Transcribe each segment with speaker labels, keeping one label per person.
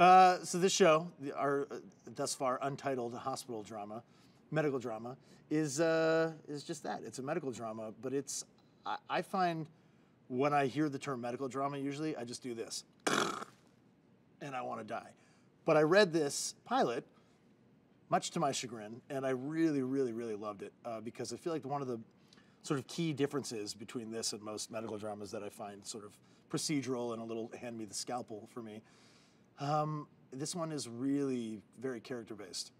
Speaker 1: Uh, so this show, our uh, thus far untitled hospital drama, medical drama, is uh, is just that. It's a medical drama, but it's I, I find when I hear the term medical drama, usually I just do this, and I want to die. But I read this pilot, much to my chagrin, and I really, really, really loved it uh, because I feel like one of the sort of key differences between this and most medical dramas that I find sort of procedural and a little hand me the scalpel for me. Um, this one is really very character based.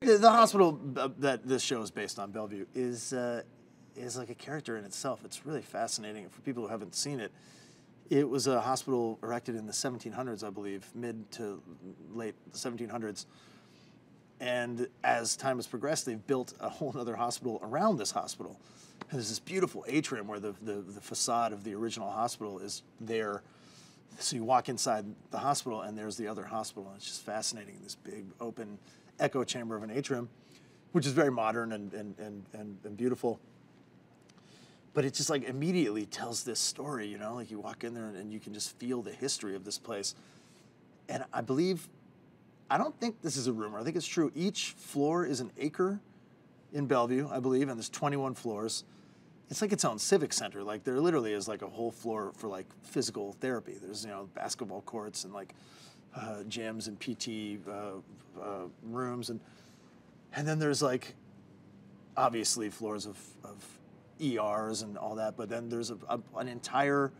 Speaker 1: The, the hospital uh, that this show is based on, Bellevue, is uh, is like a character in itself. It's really fascinating. For people who haven't seen it, it was a hospital erected in the 1700s, I believe, mid to late 1700s. And as time has progressed, they've built a whole other hospital around this hospital. And there's this beautiful atrium where the, the, the facade of the original hospital is there. So you walk inside the hospital, and there's the other hospital. And it's just fascinating, this big open echo chamber of an atrium, which is very modern and, and, and, and, and beautiful but it just like immediately tells this story, you know, like you walk in there and, and you can just feel the history of this place. And I believe, I don't think this is a rumor, I think it's true. Each floor is an acre in Bellevue, I believe, and there's 21 floors. It's like its own civic center. Like there literally is like a whole floor for like physical therapy. There's, you know, basketball courts and like uh, gyms and PT uh, uh, rooms. And, and then there's like, obviously floors of, of ERs and all that, but then there's a, a, an entire,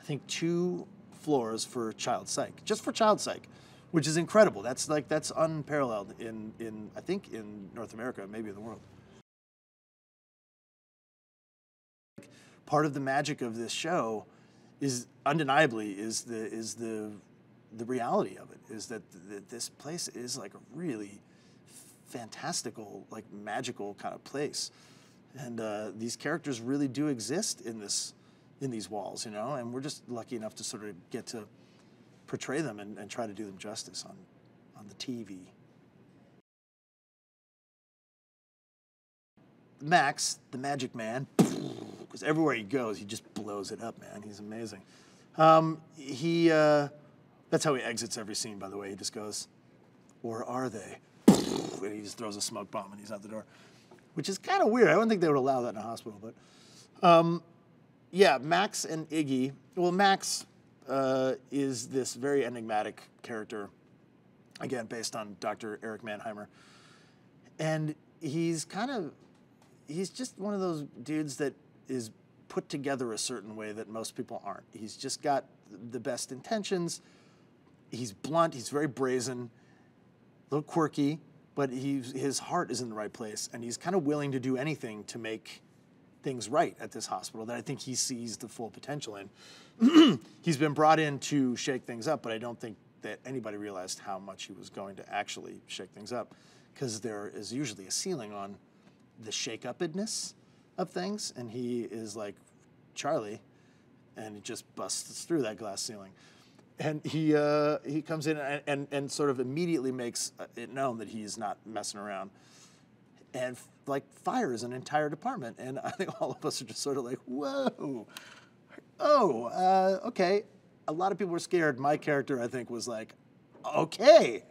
Speaker 1: I think, two floors for child psych, just for child psych, which is incredible. That's like that's unparalleled in in I think in North America, maybe in the world. Part of the magic of this show is undeniably is the is the the reality of it is that th- this place is like a really fantastical, like magical kind of place and uh, these characters really do exist in this in these walls you know and we're just lucky enough to sort of get to portray them and, and try to do them justice on on the tv max the magic man because everywhere he goes he just blows it up man. He's amazing. Um, he uh, that's how he exits every scene by the way. He just goes or are they? And he just throws a smoke bomb and he's out the door. Which is kind of weird. I don't think they would allow that in a hospital, but um, yeah, Max and Iggy. Well, Max uh, is this very enigmatic character, again based on Dr. Eric Manheimer, and he's kind of he's just one of those dudes that is put together a certain way that most people aren't. He's just got the best intentions. He's blunt. He's very brazen, a little quirky but he's, his heart is in the right place, and he's kind of willing to do anything to make things right at this hospital that I think he sees the full potential in. he's been brought in to shake things up, but I don't think that anybody realized how much he was going to actually shake things up, because there is usually a ceiling on the shake-upedness of things, and he is like Charlie, and he just busts through that glass ceiling and he uh, he comes in and, and, and sort of immediately makes it known that he's not messing around, and like fires an entire department. And I think all of us are just sort of like, whoa, oh, uh, okay. A lot of people were scared. My character, I think, was like, okay,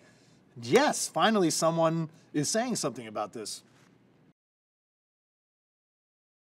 Speaker 1: yes, finally someone is saying something about this.